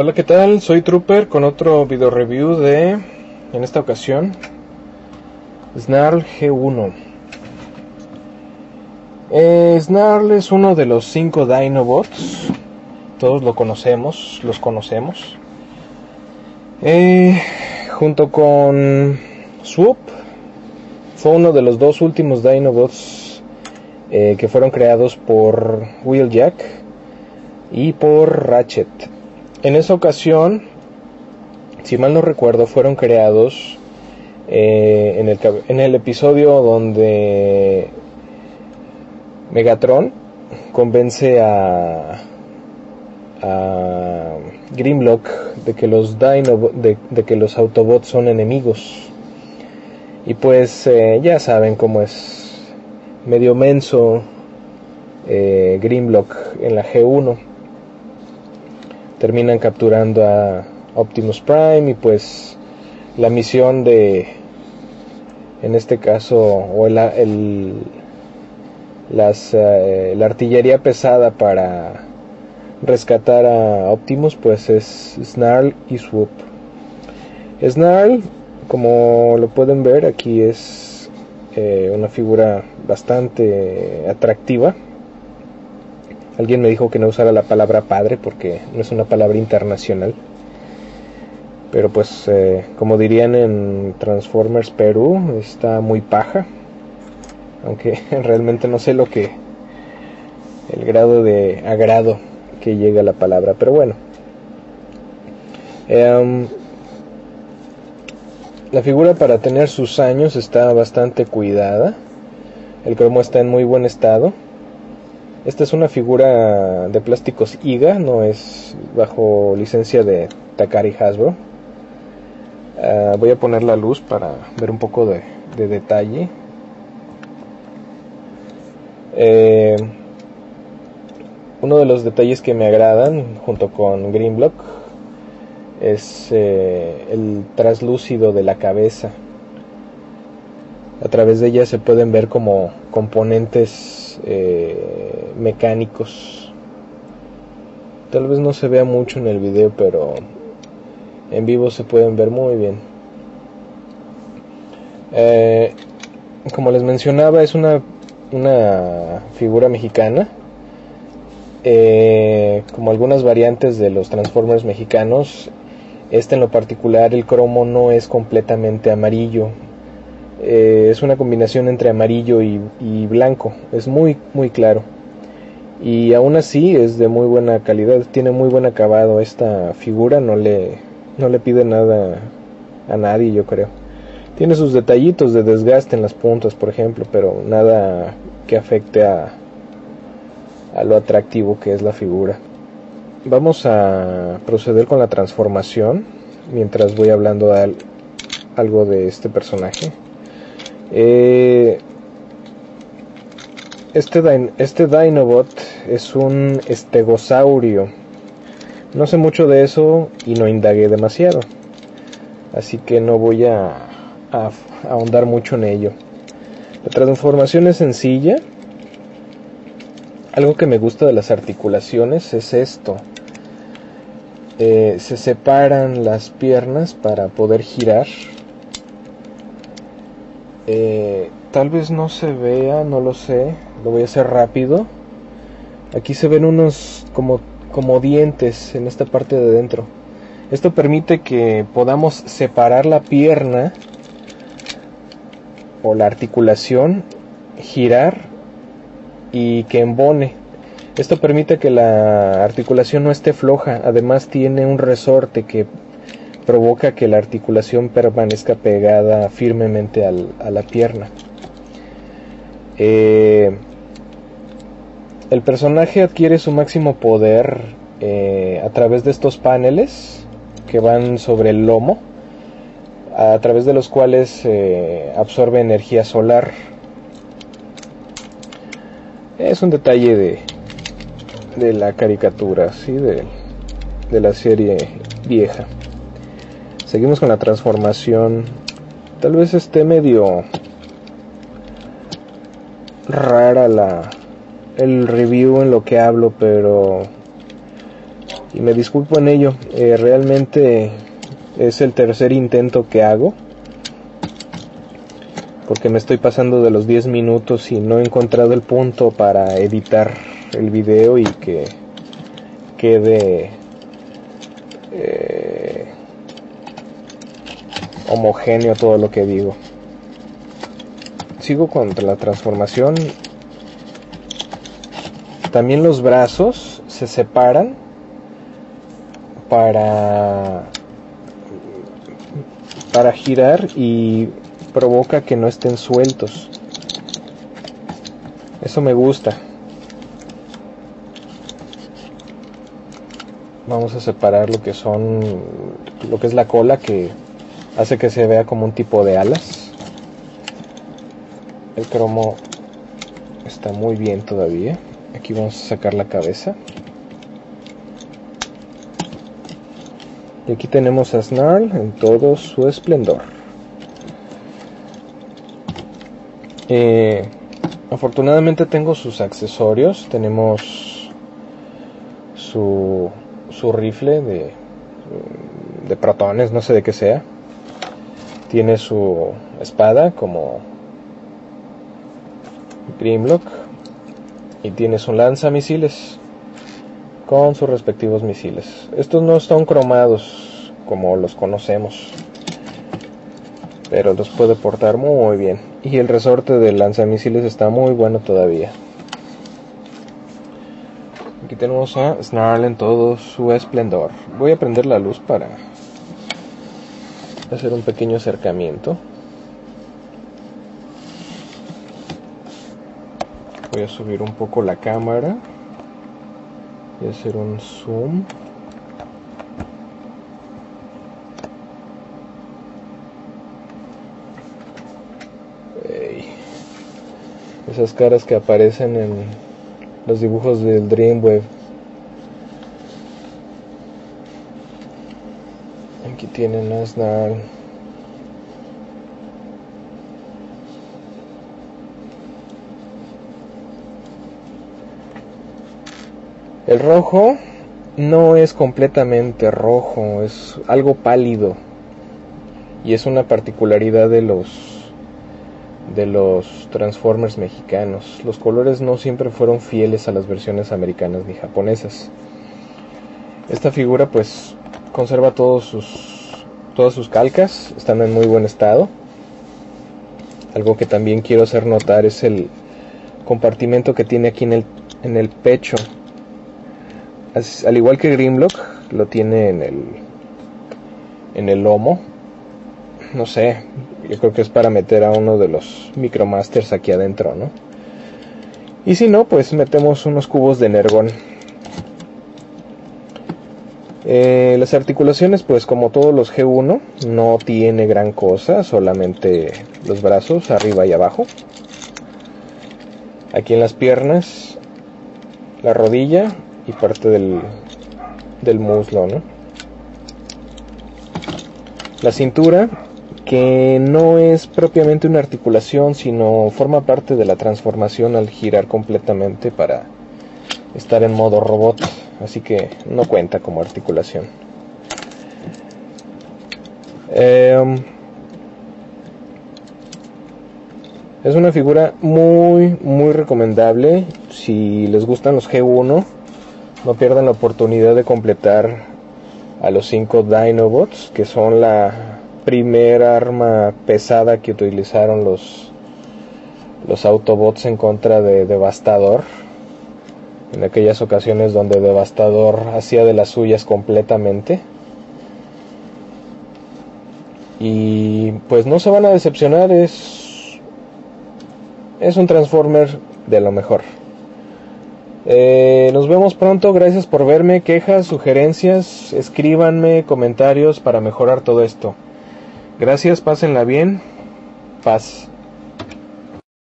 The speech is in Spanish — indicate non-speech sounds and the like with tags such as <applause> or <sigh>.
Hola, ¿qué tal? Soy Trooper con otro video review de, en esta ocasión, Snarl G1. Eh, Snarl es uno de los cinco Dinobots. Todos lo conocemos, los conocemos. Eh, junto con Swoop, fue uno de los dos últimos Dinobots eh, que fueron creados por Wheeljack y por Ratchet. En esa ocasión, si mal no recuerdo, fueron creados eh, en, el, episodio donde Megatron convence a, a Grimlock de que los Dino, de, que los Autobots son enemigos. Y pues eh, ya saben cómo es medio menso eh, Grimlock en la G1 terminan capturando a Optimus Prime y pues la misión de en este caso o el, eh, la artillería pesada para rescatar a Optimus pues es Snarl y Swoop. Snarl como lo pueden ver aquí es eh, una figura bastante atractiva Alguien me dijo que no usara la palabra padre porque no es una palabra internacional. Pero pues, eh, como dirían en Transformers Perú, está muy paja. Aunque <laughs> realmente no sé lo que... El grado de agrado que llega la palabra. Pero bueno. Em, la figura para tener sus años está bastante cuidada. El cromo está en muy buen estado. Esta es una figura de plásticos IGA, no es bajo licencia de Takari Hasbro. Ah, voy a poner la luz para ver un poco de, detalle. Eh, uno de los detalles que me agradan junto con Greenblock es eh, el traslúcido de la cabeza. A través de ella se pueden ver como componentes eh, mecánicos. Tal vez no se vea mucho en el video, pero en vivo se pueden ver muy bien. Eh, como les mencionaba, es una, una figura mexicana. Eh, como algunas variantes de los Transformers mexicanos, este en lo particular el cromo no es completamente amarillo, eh, es una combinación entre amarillo y, blanco, es muy muy claro. Y aún así es de muy buena calidad, tiene muy buen acabado esta figura, no le, no le pide nada a nadie yo creo. Tiene sus detallitos de desgaste en las puntas, por ejemplo, pero nada que afecte a, a lo atractivo que es la figura. Vamos a proceder con la transformación mientras voy hablando algo de este personaje. Eh, este, este Dinobot es un estegosaurio. No sé mucho de eso y no indagué demasiado. Así que no voy a, a, ahondar mucho en ello. La transformación es sencilla. Algo que me gusta de las articulaciones es esto. Eh, se separan las piernas para poder girar eh, tal vez no se vea, no lo sé. Lo voy a hacer rápido. Aquí se ven unos como, como dientes en esta parte de dentro. Esto permite que podamos separar la pierna o la articulación, girar y que embone. Esto permite que la articulación no esté floja. Además tiene un resorte que provoca que la articulación permanezca pegada firmemente a la pierna. Eh, el personaje adquiere su máximo poder eh, a través de estos paneles que van sobre el lomo, a través de los cuales eh, absorbe energía solar. Es un detalle de, de la caricatura, ¿sí? de, de la serie vieja. Seguimos con la transformación. Tal vez esté medio rara la el review en lo que hablo, pero y me disculpo en ello. Eh, realmente es el tercer intento que hago porque me estoy pasando de los 10 minutos y no he encontrado el punto para editar el video y que quede eh, homogéneo todo lo que digo. Sigo contra la transformación. También los brazos se separan para para girar y provoca que no estén sueltos. Eso me gusta. Vamos a separar lo que son lo que es la cola que hace que se vea como un tipo de alas. El cromo está muy bien todavía. Aquí vamos a sacar la cabeza. Y aquí tenemos a Snarl en todo su esplendor. Eh, afortunadamente tengo sus accesorios. Tenemos su, su rifle de, de protones, no sé de qué sea. Tiene su espada como Grimlock. Y tiene su lanzamisiles con sus respectivos misiles. Estos no están cromados como los conocemos pero los puede portar muy bien. Y el resorte del lanzamisiles está muy bueno todavía. Aquí tenemos a Snarl en todo su esplendor. Voy a prender la luz para hacer un pequeño acercamiento. Voy a subir un poco la cámara y hacer un zoom. esas caras que aparecen en los dibujos del Dreamwave. Aquí tienen a El rojo no es completamente rojo, es algo pálido. Y es una particularidad de los de los Transformers mexicanos. Los colores no siempre fueron fieles a las versiones americanas ni japonesas. Esta figura pues conserva todos sus, todas sus calcas, están en muy buen estado. Algo que también quiero hacer notar es el compartimento que tiene aquí en el, en el pecho. Al igual que Grimlock, lo tiene en el, en el lomo. No sé, yo creo que es para meter a uno de los Micromasters aquí adentro, ¿no? Y si no, pues metemos unos cubos de Energon. Eh, las articulaciones, pues como todos los G1, no tiene gran cosa, solamente los brazos arriba y abajo. Aquí en las piernas, la rodilla y parte del, del muslo, ¿no? La cintura que no es propiamente una articulación, sino forma parte de la transformación al girar completamente para estar en modo robot, así que no cuenta como articulación. Em, es una figura muy, muy recomendable. Si les gustan los G1, no pierdan la oportunidad de completar a los 5 Dinobots, que son la primer arma pesada que utilizaron los, los Autobots en contra de Devastador. En aquellas ocasiones donde Devastador hacía de las suyas completamente. Y pues no se van a decepcionar, es, es un Transformer de lo mejor. Eh, nos vemos pronto, gracias por verme, quejas, sugerencias, escríbanme comentarios para mejorar todo esto. Gracias, pásenla bien. Paz.